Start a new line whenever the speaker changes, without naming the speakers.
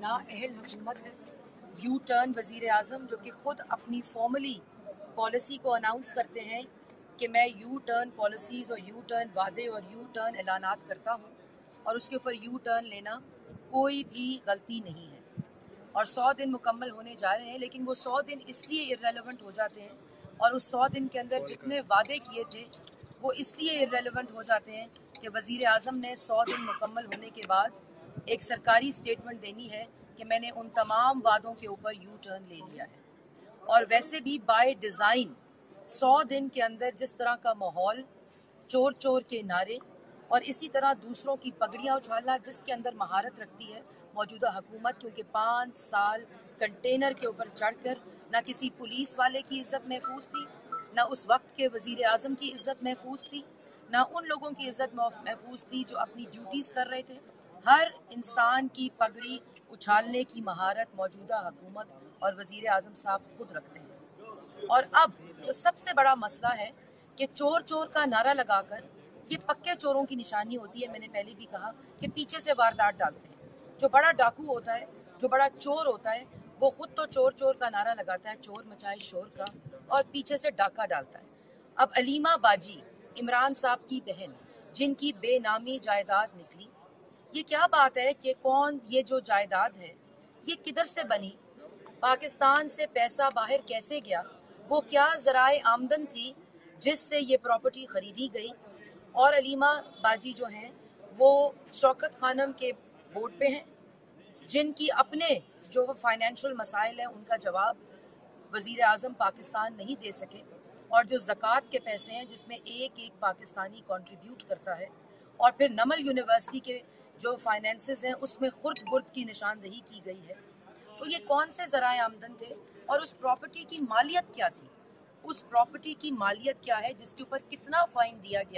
نااہل حکومت ہے۔ You turn وزیر اعظم جو کہ خود اپنی فارملی پالیسی کو اناؤنس کرتے ہیں کہ میں یو ٹرن پالیسیز اور یو ٹرن وعدے اور یو ٹرن اعلانات کرتا ہوں اور اس کے اوپر یو ٹرن لینا کوئی بھی غلطی نہیں ہے۔ اور سو دن مکمل ہونے جا رہے ہیں لیکن وہ سو دن اس لیے ارریلیونٹ ہو جاتے ہیں اور اس سو دن کے اندر جتنے وعدے کیے تھے وہ اس لیے ارریلیونٹ ہو جاتے ہیں کہ وزیر اعظم نے سو دن مکمل ہونے کے بعد ایک سرکاری سٹیٹمنٹ دینی ہے کہ میں نے ان تمام وعدوں کے اوپر یو ٹرن لے لیا ہے۔ اور ویسے بھی بائی ڈیزائن سو دن کے اندر جس طرح کا ماحول، چور چور کے نعرے اور اسی طرح دوسروں کی پگڑیاں اچھالنا جس کے اندر مہارت رکھتی ہے، موجودہ حکومت کیونکہ پانچ سال کنٹینر کے اوپر چڑھ کر نہ کسی پولیس والے کی عزت محفوظ تھی، نہ اس وقت کے وزیر اعظم کی عزت محفوظ تھی، نہ ان لوگوں کی عزت محفوظ تھی جو اپنی ڈیوٹیز کر رہے تھے۔ ہر انسان کی پگڑی اچھالنے کی مہارت موجودہ حکومت اور وزیر اعظم صاحب خود رکھتے ہیں۔ اور اب جو سب سے بڑا مسئلہ ہے کہ چور چور کا نعرہ لگا کر یہ پکے چوروں کی نشانی ہوتی ہے، میں نے پہلے بھی کہا کہ پیچھے سے واردات ڈالتے ہیں۔ جو بڑا ڈاکو ہوتا ہے، جو بڑا چور ہوتا ہے، وہ خود تو چور چور کا نعرہ لگاتا ہے، چور مچائے شور کا اور پیچھے سے ڈاکہ ڈالتا ہے۔ اب علیمہ باجی عمران صاحب کی بہن، جن کی بے نامی جائیداد نکلی یہ کیا بات ہے کہ کون یہ جو جائیداد ہے، یہ کدھر سے بنی؟ پاکستان سے پیسہ باہر کیسے گیا؟ وہ کیا ذرائع آمدن تھی جس سے یہ پراپرٹی خریدی گئی؟ اور علیمہ باجی جو ہیں، وہ شوکت خانم کے بورڈ پہ ہیں، جن کی اپنے جو فائنینشل مسائل ہیں، ان کا جواب وزیر اعظم پاکستان نہیں دے سکے۔ اور جو زکوٰۃ کے پیسے ہیں، جس میں ایک ایک پاکستانی کنٹریبیوٹ کرتا ہے، اور پھر نمل یونیورسٹی کے جو فائنینسز ہیں، اس میں خرد برد کی نشاندہی کی گئی ہے۔ تو یہ کون سے ذرائع آمدن تھے اور اس پراپرٹی کی مالیت کیا تھی؟ اس پراپرٹی کی مالیت کیا ہے جس کے اوپر کتنا فائن دیا گیا